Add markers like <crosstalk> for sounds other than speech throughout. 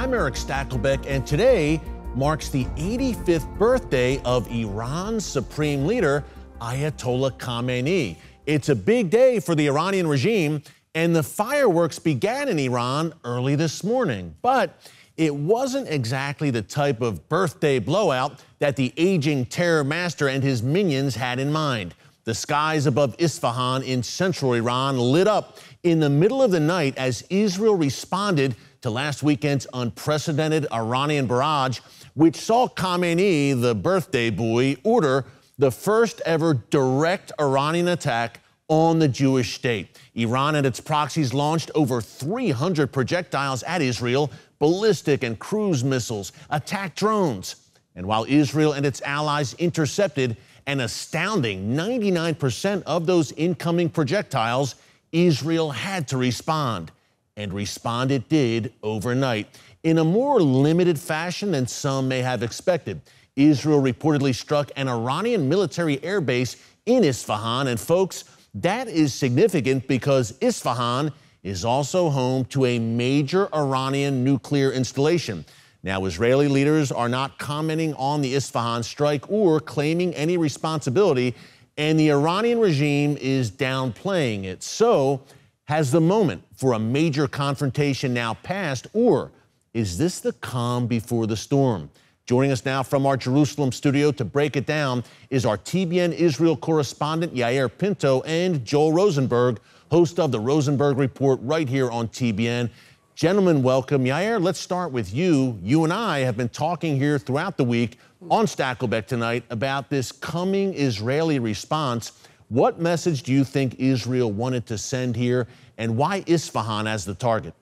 I'm Erick Stakelbeck, and today marks the 85th birthday of Iran's supreme leader, Ayatollah Khamenei. It's a big day for the Iranian regime, and the fireworks began in Iran early this morning. But it wasn't exactly the type of birthday blowout that the aging terror master and his minions had in mind. The skies above Isfahan in central Iran lit up in the middle of the night as Israel responded to last weekend's unprecedented Iranian barrage, which saw Khamenei, the birthday boy, order the first ever direct Iranian attack on the Jewish state. Iran and its proxies launched over 300 projectiles at Israel, ballistic and cruise missiles, attack drones. And while Israel and its allies intercepted an astounding 99% of those incoming projectiles, Israel had to respond. And respond it did overnight in a more limited fashion than some may have expected. Israel reportedly struck an Iranian military airbase in Isfahan. And folks, that is significant because Isfahan is also home to a major Iranian nuclear installation. Now, Israeli leaders are not commenting on the Isfahan strike or claiming any responsibility, and the Iranian regime is downplaying it. So, has the moment for a major confrontation now passed, or is this the calm before the storm? Joining us now from our Jerusalem studio to break it down is our TBN Israel correspondent Yair Pinto and Joel Rosenberg, host of the Rosenberg Report right here on TBN. Gentlemen, welcome. Yair, let's start with you. You and I have been talking here throughout the week on Stakelbeck tonight about this coming Israeli response. What message do you think Israel wanted to send here, and why Isfahan as the target?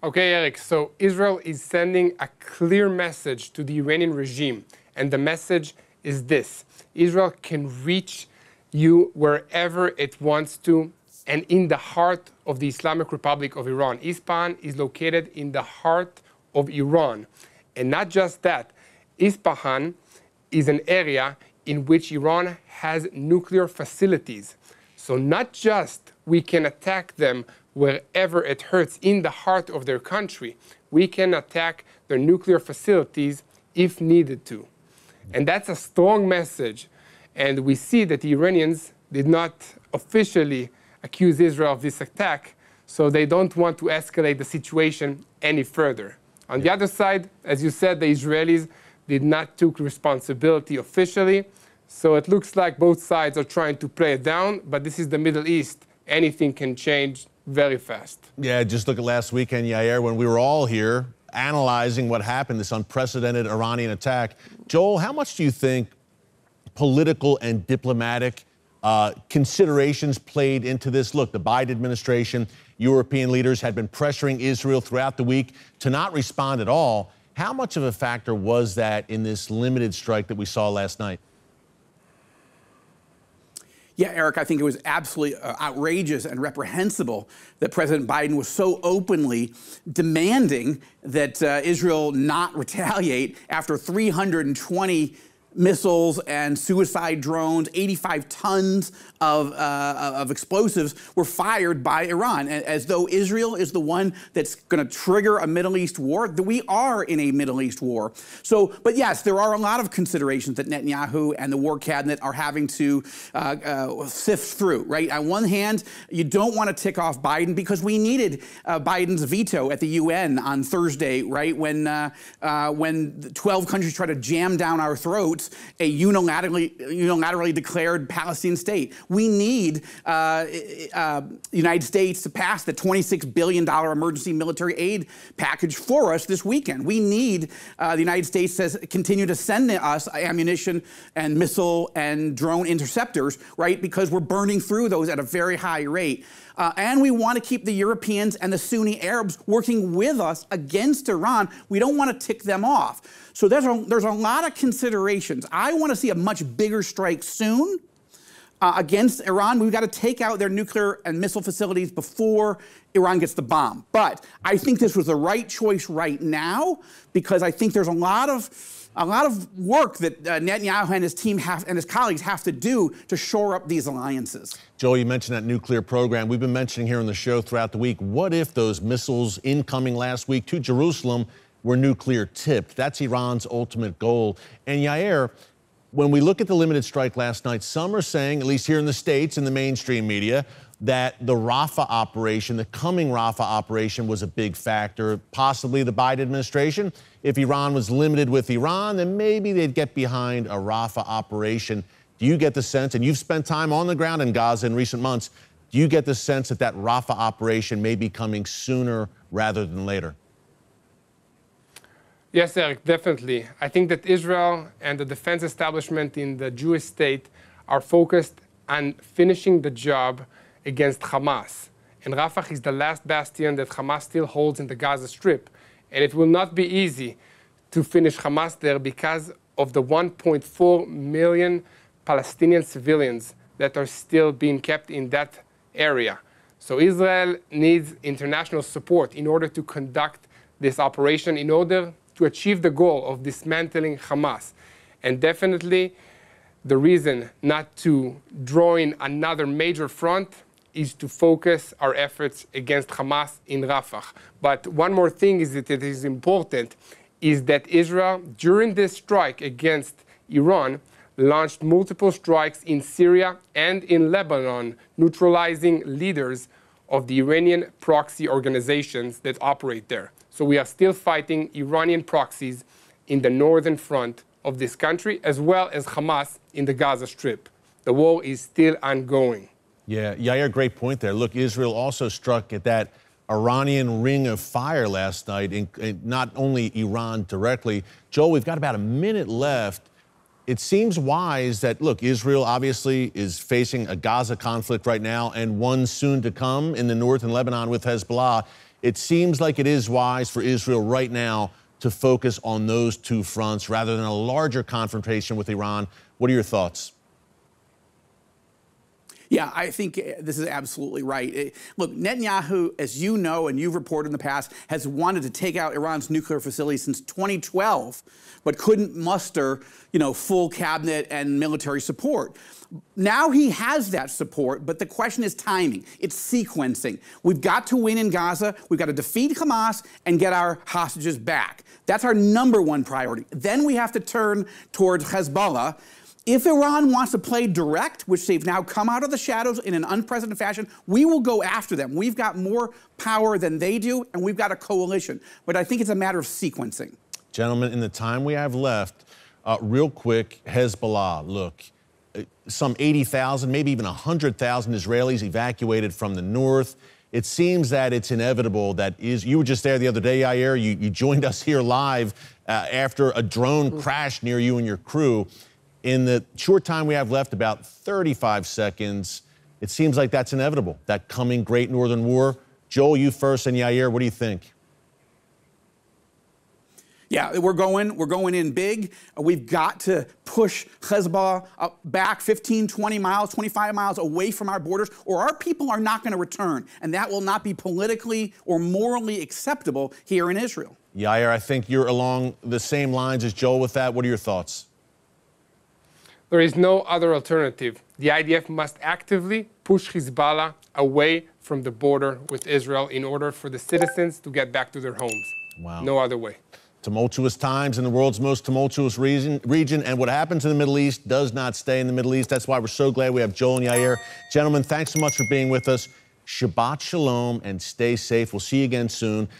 Okay, Erick, so Israel is sending a clear message to the Iranian regime, and the message is this Israel can reach you wherever it wants to and in the heart of the Islamic Republic of Iran. Isfahan is located in the heart of Iran. And not just that, Isfahan is an area in which Iran has nuclear facilities. So not just we can attack them wherever it hurts in the heart of their country, we can attack their nuclear facilities if needed to. And that's a strong message. And we see that the Iranians did not officially accuse Israel of this attack, so they don't want to escalate the situation any further. On the other side, as you said, the Israelis did not take responsibility officially, so it looks like both sides are trying to play it down, but this is the Middle East. Anything can change very fast. Yeah, just look at last weekend, Yair, when we were all here analyzing what happened, this unprecedented Iranian attack. Joel, how much do you think political and diplomatic uh, considerations played into this. Look, the Biden administration, European leaders had been pressuring Israel throughout the week to not respond at all. How much of a factor was that in this limited strike that we saw last night? Yeah, Erick, I think it was absolutely uh, outrageous and reprehensible that President Biden was so openly demanding that uh, Israel not <laughs> retaliate after 320 missiles and suicide drones, 85 tons of, uh, of explosives were fired by Iran, as though Israel is the one that's going to trigger a Middle East war. We are in a Middle East war. So, but yes, there are a lot of considerations that Netanyahu and the war cabinet are having to uh, uh, sift through, right? On one hand, you don't want to tick off Biden because we needed uh, Biden's veto at the UN on Thursday, right? When, uh, uh, when 12 countries try to jam down our throats a unilaterally, unilaterally declared Palestinian state. We need uh, uh, the United States to pass the $26 billion emergency military aid package for us this weekend. We need uh, the United States to continue to send us ammunition and missile and drone interceptors, right? Because we're burning through those at a very high rate. Uh, and we want to keep the Europeans and the Sunni Arabs working with us against Iran. We don't want to tick them off. So there's a, there's a lot of I want to see a much bigger strike soon. uh, against Iran. We've got to take out their nuclear and missile facilities before Iran gets the bomb. But I think this was the right choice right now because I think there's a lot of a lot of work that uh, Netanyahu and his team have and his colleagues have to do to shore up these alliances. Joel, you mentioned that nuclear program. We've been mentioning here on the show throughout the week. What if those missiles incoming last week to Jerusalem were nuclear tipped? That's Iran's ultimate goal. And Yair, when we look at the limited strike last night, some are saying, at least here in the States in the mainstream media, that the Rafah operation, the coming Rafah operation, was a big factor. Possibly the Biden administration. If Iran was limited with Iran, then maybe they'd get behind a Rafah operation. Do you get the sense, and you've spent time on the ground in Gaza in recent months, do you get the sense that that Rafah operation may be coming sooner rather than later? Yes, Erick, definitely. I think that Israel and the defense establishment in the Jewish state are focused on finishing the job against Hamas. And Rafah is the last bastion that Hamas still holds in the Gaza Strip. And it will not be easy to finish Hamas there because of the 1.4 million Palestinian civilians that are still being kept in that area. So Israel needs international support in order to conduct this operation, in order to achieve the goal of dismantling Hamas. And definitely, the reason not to draw in another major front is to focus our efforts against Hamas in Rafah. But one more thing is that it is important is that Israel, during this strike against Iran, launched multiple strikes in Syria and in Lebanon, neutralizing leaders of the Iranian proxy organizations that operate there. So we are still fighting Iranian proxies in the northern front of this country, as well as Hamas in the Gaza Strip. The war is still ongoing. Yeah, Yair, great point there. Look, Israel also struck at that Iranian ring of fire last night, in, in not only Iran directly. Joel, we've got about a minute left. It seems wise that, look, Israel obviously is facing a Gaza conflict right now and one soon to come in the north in Lebanon with Hezbollah. It seems like it is wise for Israel right now to focus on those two fronts rather than a larger confrontation with Iran. What are your thoughts? Yeah, I think uh, this is absolutely right. Look, Netanyahu, as you know and you've reported in the past, has wanted to take out Iran's nuclear facilities since 2012, but couldn't muster, you know, full cabinet and military support. Now he has that support, but the question is timing. It's sequencing. We've got to win in Gaza. We've got to defeat Hamas and get our hostages back. That's our number one priority. Then we have to turn towards Hezbollah if Iran wants to play direct, which they've now come out of the shadows in an unprecedented fashion, we will go after them. We've got more power than they do, and we've got a coalition. But I think it's a matter of sequencing. Gentlemen, in the time we have left, uh, real quick, Hezbollah, look, uh, some 80,000, maybe even 100,000 Israelis evacuated from the north. It seems that it's inevitable that is. You were just there the other day, Yair. You, you joined us here live uh, after a drone crashed near you and your crew. In the short time we have left, about 35 seconds, it seems like that's inevitable, that coming Great Northern War. Joel, you first, and Yair, what do you think? Yeah, we're going, we're going in big. Uh, we've got to push Hezbollah back 15, 20 miles, 25 miles away from our borders, or our people are not going to return. And that will not be politically or morally acceptable here in Israel. Yair, I think you're along the same lines as Joel with that. What are your thoughts? There is no other alternative. The IDF must actively push Hezbollah away from the border with Israel in order for the citizens to get back to their homes. Wow. No other way. Tumultuous times in the world's most tumultuous region, region, and what happens in the Middle East does not stay in the Middle East. That's why we're so glad we have Joel and Yair. Gentlemen, thanks so much for being with us. Shabbat Shalom and stay safe. We'll see you again soon.